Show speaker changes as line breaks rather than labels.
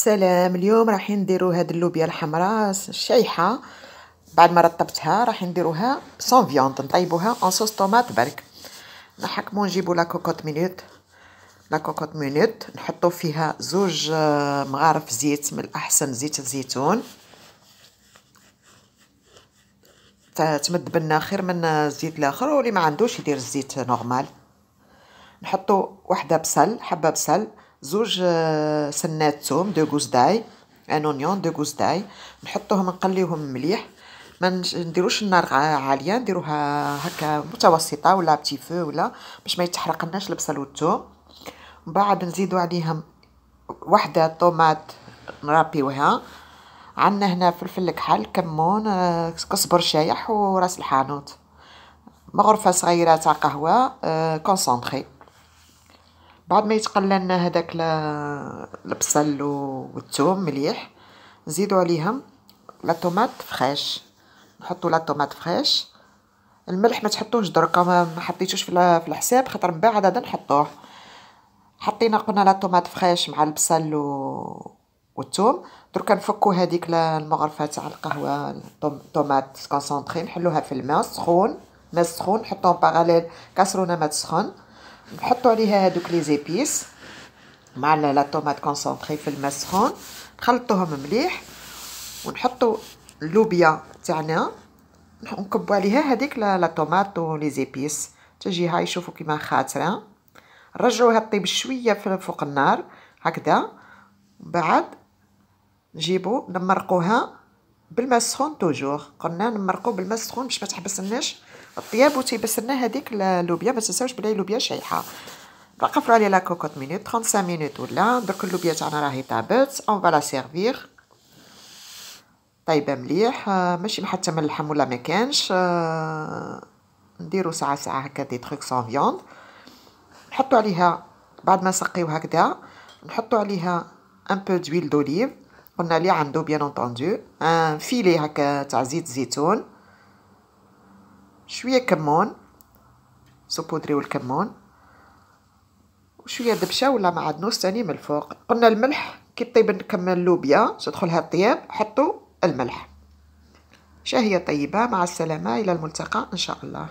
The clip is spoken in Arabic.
السلام. اليوم راح نديرو هاد اللوبيا الحمراء الشايحه بعد ما رطبتها راح نديروها sans viande نطيبوها en sauce tomate برك نحكمو نجيبو la cocotte minute la cocotte minute نحطو فيها زوج آه، مغارف زيت من الأحسن زيت الزيتون. تمد بنة خير من الزيت الآخر واللي ما عندوش يدير الزيت normal نحطو وحدة بصل حبة بصل. زوج آه، سنات ثوم deux gousses d'ail un oignon deux gousses d'ail نحطوهم نقليوهم مليح. ما نديروش النار عالية نديروها هكا متوسطة ولا petit feu ولا باش ما يتحرقناش البصل والثوم من بعد نزيدو عليهم وحدة طوماط نرابيوها. عندنا هنا فلفل كحل كمون آه، كزبر شايح وراس الحانوت. مغرفة صغيرة تاع قهوة concentré بعد ما يتقلى لنا هذاك البصل والثوم مليح نزيدو عليهم la tomate fraîche. نحطو la tomate fraîche. الملح ما تحطوش دركا ما حطيتوش في الحساب خاطر من بعد هذا نحطوه. حطينا قلنا la tomate fraîche مع البصل و... والثوم. دركا نفكو هذيك المغرفة تاع القهوة tomate concentrée نحلوها في الماء سخون ماء سخون نحطوهم parallèle كاسرونه ماء سخون. نحطو عليها هادوك les épices. مع la tomate concentrée في الماء سخون نخلطوهم مليح. ونحطو اللوبيا تاعنا. نكبو عليها هذيك la tomate و les épices. تجي هاي شوفوا كيما خاثرة. نرجعوها طيب شوية فوق النار. هكذا. بعد نجيبو نمرقوها بالماء السخون toujours. قلنا نمرقو بالماء السخون باش ما تحبسناش. الطياب وتيبسلنا هذيك اللوبيا ما تنساوش بلي اللوبيا شايحه نقفلو عليها la cocotte-minute 35 minutes ولا درك اللوبيا تاعنا راهي طابت on va la servir طيبه مليح ماشي حتى من اللحم ولا ما كانش. نديرو ساعة ساعة هكا des trucs sans viande نحطو عليها بعد ما نسقيو هكذا نحطو عليها un peu d'huile d'olive قلنا لي عنده bien entendu un filet هكا تاع زيت زيتون. شوية كمون سوبودريو الكمون وشوية دبشة ولا معدنوس تاني من الفوق. قلنا الملح كي طيب نكمل اللوبيا تدخلها الطياب حطوا الملح. شهية طيبة مع السلامة إلى الملتقى إن شاء الله.